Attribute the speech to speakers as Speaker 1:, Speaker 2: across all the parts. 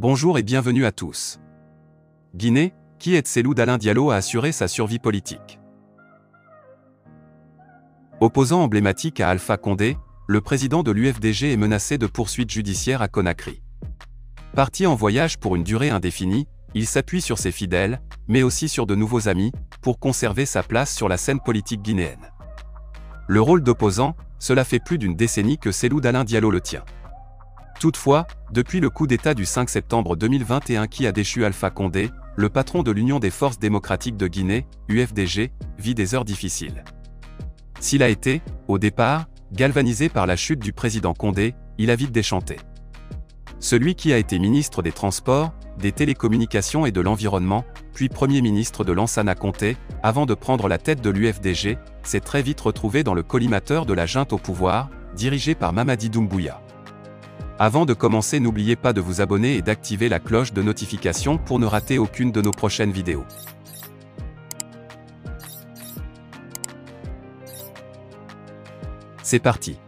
Speaker 1: Bonjour et bienvenue à tous. Guinée, qui aide Cellou d'Alain Diallo à assurer sa survie politique Opposant emblématique à Alpha Condé, le président de l'UFDG est menacé de poursuites judiciaires à Conakry. Parti en voyage pour une durée indéfinie, il s'appuie sur ses fidèles, mais aussi sur de nouveaux amis, pour conserver sa place sur la scène politique guinéenne. Le rôle d'opposant, cela fait plus d'une décennie que Cellou d'Alain Diallo le tient. Toutefois, depuis le coup d'État du 5 septembre 2021 qui a déchu Alpha Condé, le patron de l'Union des forces démocratiques de Guinée, UFDG, vit des heures difficiles. S'il a été, au départ, galvanisé par la chute du président Condé, il a vite déchanté. Celui qui a été ministre des Transports, des Télécommunications et de l'Environnement, puis Premier ministre de Lansana Conté, avant de prendre la tête de l'UFDG, s'est très vite retrouvé dans le collimateur de la junte au pouvoir, dirigé par Mamadi Doumbouya. Avant de commencer n'oubliez pas de vous abonner et d'activer la cloche de notification pour ne rater aucune de nos prochaines vidéos. C'est parti.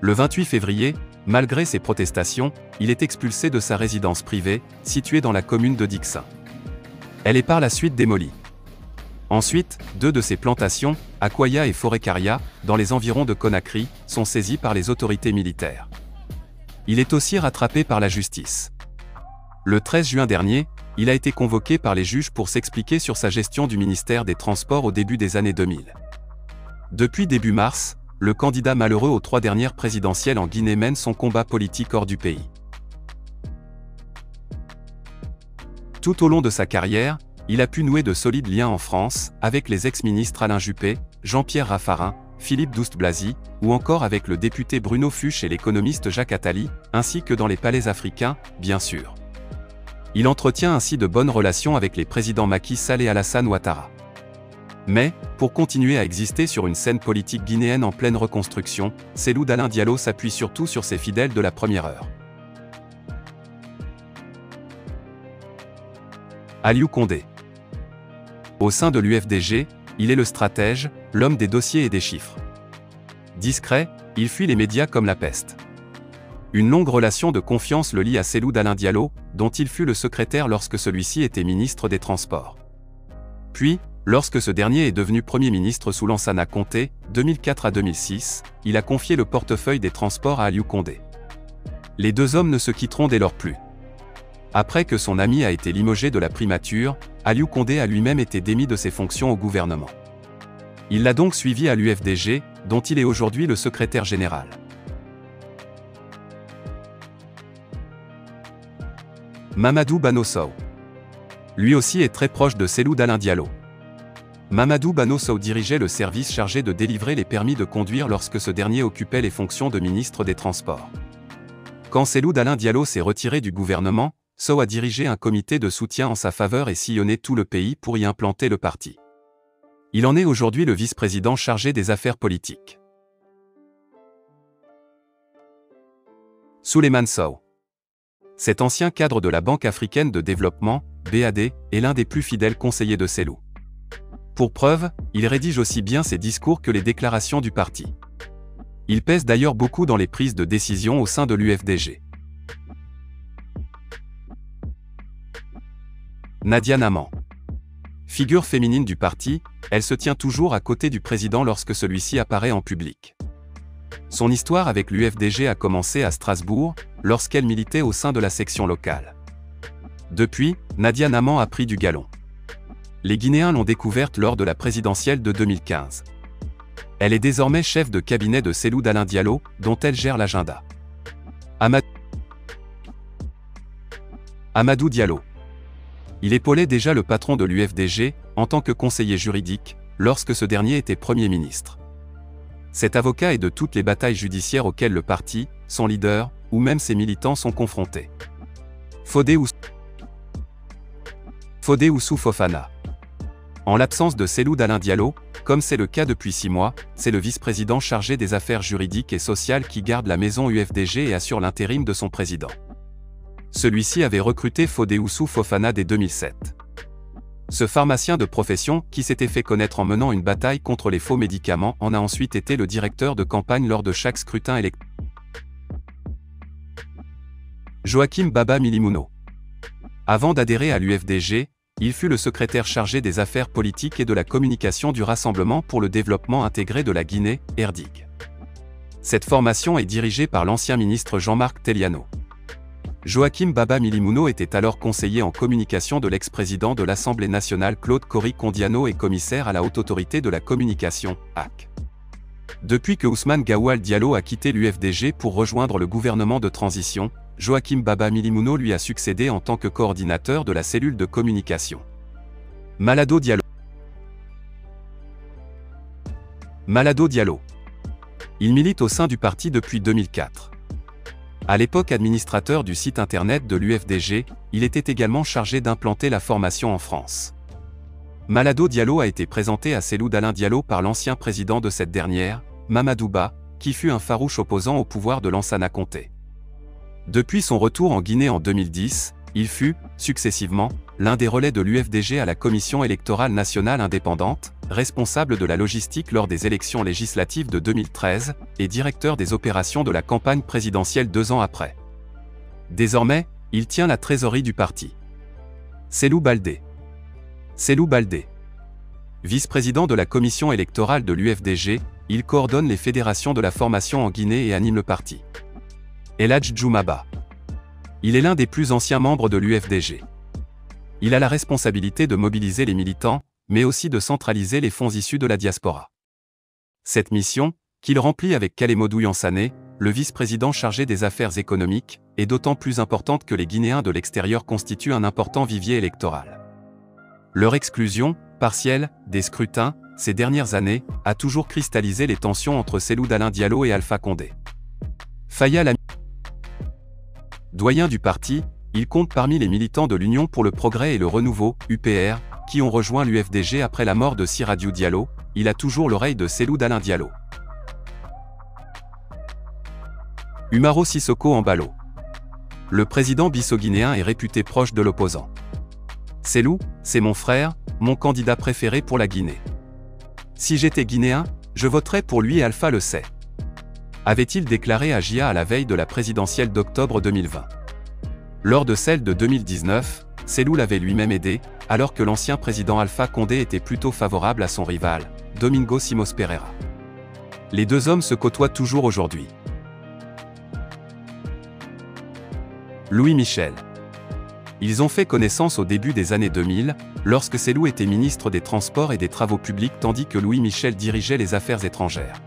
Speaker 1: Le 28 février, malgré ses protestations, il est expulsé de sa résidence privée, située dans la commune de Dixin. Elle est par la suite démolie. Ensuite, deux de ses plantations, Akwaya et Forécaria, dans les environs de Conakry, sont saisies par les autorités militaires. Il est aussi rattrapé par la justice. Le 13 juin dernier, il a été convoqué par les juges pour s'expliquer sur sa gestion du ministère des Transports au début des années 2000. Depuis début mars, le candidat malheureux aux trois dernières présidentielles en Guinée mène son combat politique hors du pays. Tout au long de sa carrière, il a pu nouer de solides liens en France, avec les ex-ministres Alain Juppé, Jean-Pierre Raffarin, Philippe Douste-Blazy, ou encore avec le député Bruno Fuchs et l'économiste Jacques Attali, ainsi que dans les palais africains, bien sûr. Il entretient ainsi de bonnes relations avec les présidents Macky Sall et Alassane Ouattara. Mais, pour continuer à exister sur une scène politique guinéenne en pleine reconstruction, Cellou d'Alain Diallo s'appuie surtout sur ses fidèles de la première heure. Aliou Condé. Au sein de l'UFDG, il est le stratège, l'homme des dossiers et des chiffres. Discret, il fuit les médias comme la peste. Une longue relation de confiance le lie à Cellou d'Alain Diallo, dont il fut le secrétaire lorsque celui-ci était ministre des Transports. Puis, lorsque ce dernier est devenu Premier ministre sous Lansana Conté, 2004 à 2006, il a confié le portefeuille des Transports à Aliou Condé. Les deux hommes ne se quitteront dès lors plus. Après que son ami a été limogé de la primature, Aliou Condé a lui-même été démis de ses fonctions au gouvernement. Il l'a donc suivi à l'UFDG, dont il est aujourd'hui le secrétaire général. Mamadou Banossou. Lui aussi est très proche de Cellou d'Alain Diallo. Mamadou Banossou dirigeait le service chargé de délivrer les permis de conduire lorsque ce dernier occupait les fonctions de ministre des Transports. Quand Cellou d'Alain Diallo s'est retiré du gouvernement, Sow a dirigé un comité de soutien en sa faveur et sillonné tout le pays pour y implanter le parti. Il en est aujourd'hui le vice-président chargé des affaires politiques. Souleymane Sow. Cet ancien cadre de la Banque africaine de développement, BAD, est l'un des plus fidèles conseillers de Cellou. Pour preuve, il rédige aussi bien ses discours que les déclarations du parti. Il pèse d'ailleurs beaucoup dans les prises de décision au sein de l'UFDG. Nadia Naman. Figure féminine du parti, elle se tient toujours à côté du président lorsque celui-ci apparaît en public. Son histoire avec l'UFDG a commencé à Strasbourg, lorsqu'elle militait au sein de la section locale. Depuis, Nadia Naman a pris du galon. Les Guinéens l'ont découverte lors de la présidentielle de 2015. Elle est désormais chef de cabinet de Cellou d'Alain Diallo, dont elle gère l'agenda. Amadou Diallo. Il épaulait déjà le patron de l'UFDG, en tant que conseiller juridique, lorsque ce dernier était Premier ministre. Cet avocat est de toutes les batailles judiciaires auxquelles le parti, son leader, ou même ses militants sont confrontés. Fodé ou Fodé Fofana. En l'absence de Cellou d'Alain Diallo, comme c'est le cas depuis six mois, c'est le vice-président chargé des affaires juridiques et sociales qui garde la maison UFDG et assure l'intérim de son président. Celui-ci avait recruté Fodéoussou Fofana dès 2007. Ce pharmacien de profession, qui s'était fait connaître en menant une bataille contre les faux médicaments, en a ensuite été le directeur de campagne lors de chaque scrutin électoral. Joachim Baba Milimuno. Avant d'adhérer à l'UFDG, il fut le secrétaire chargé des affaires politiques et de la communication du Rassemblement pour le développement intégré de la Guinée, RDIG. Cette formation est dirigée par l'ancien ministre Jean-Marc Telliano. Joachim Baba Milimuno était alors conseiller en communication de l'ex-président de l'Assemblée nationale Claude Cory Condiano et commissaire à la Haute Autorité de la Communication, HAC. Depuis que Ousmane Gawal Diallo a quitté l'UFDG pour rejoindre le gouvernement de transition, Joachim Baba Milimuno lui a succédé en tant que coordinateur de la cellule de communication. Malado Diallo Malado Diallo. Il milite au sein du parti depuis 2004. À l'époque administrateur du site internet de l'UFDG, il était également chargé d'implanter la formation en France. Malado Diallo a été présenté à Cellou d'Alain Diallo par l'ancien président de cette dernière, Mamadouba, qui fut un farouche opposant au pouvoir de Lansana Conté. Depuis son retour en Guinée en 2010, il fut, successivement, l'un des relais de l'UFDG à la Commission électorale nationale indépendante, responsable de la logistique lors des élections législatives de 2013, et directeur des opérations de la campagne présidentielle deux ans après. Désormais, il tient la trésorerie du parti. Selou Baldé. Selou Baldé. Vice-président de la commission électorale de l'UFDG, il coordonne les fédérations de la formation en Guinée et anime le parti. Eladj Djoumaba. Il est l'un des plus anciens membres de l'UFDG. Il a la responsabilité de mobiliser les militants, mais aussi de centraliser les fonds issus de la diaspora. Cette mission, qu'il remplit avec Kalemodou Yansane, le vice-président chargé des affaires économiques, est d'autant plus importante que les Guinéens de l'extérieur constituent un important vivier électoral. Leur exclusion, partielle, des scrutins, ces dernières années, a toujours cristallisé les tensions entre Cellou Dalain Diallo et Alpha Condé. Faya Doyen du parti, il compte parmi les militants de l'Union pour le progrès et le renouveau, UPR, qui ont rejoint l'UFDG après la mort de Siradiou Diallo, il a toujours l'oreille de Cellou Dalin Diallo. Umaro Sissoko Ambalo. Le président bisso-guinéen est réputé proche de l'opposant. Cellou, c'est mon frère, mon candidat préféré pour la Guinée. Si j'étais guinéen, je voterais pour lui et Alpha le sait avait-il déclaré à GIA à la veille de la présidentielle d'octobre 2020. Lors de celle de 2019, Cellou l'avait lui-même aidé, alors que l'ancien président Alpha Condé était plutôt favorable à son rival, Domingo Simos Pereira. Les deux hommes se côtoient toujours aujourd'hui. Louis Michel. Ils ont fait connaissance au début des années 2000, lorsque Cellou était ministre des Transports et des Travaux publics tandis que Louis Michel dirigeait les affaires étrangères.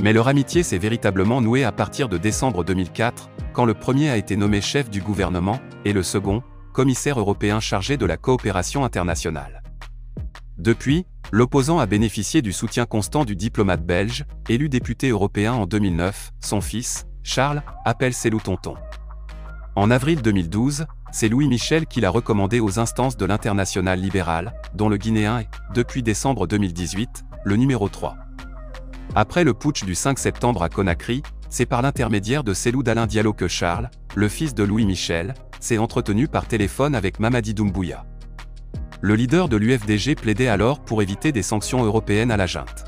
Speaker 1: Mais leur amitié s'est véritablement nouée à partir de décembre 2004, quand le premier a été nommé chef du gouvernement, et le second, commissaire européen chargé de la coopération internationale. Depuis, l'opposant a bénéficié du soutien constant du diplomate belge, élu député européen en 2009, son fils, Charles, appelle Cellou Tonton. En avril 2012, c'est Louis Michel qui l'a recommandé aux instances de l'international libéral, dont le Guinéen est, depuis décembre 2018, le numéro 3. Après le putsch du 5 septembre à Conakry, c'est par l'intermédiaire de Cellou Dalin Diallo que Charles, le fils de Louis Michel, s'est entretenu par téléphone avec Mamadi Doumbouya. Le leader de l'UFDG plaidait alors pour éviter des sanctions européennes à la junte.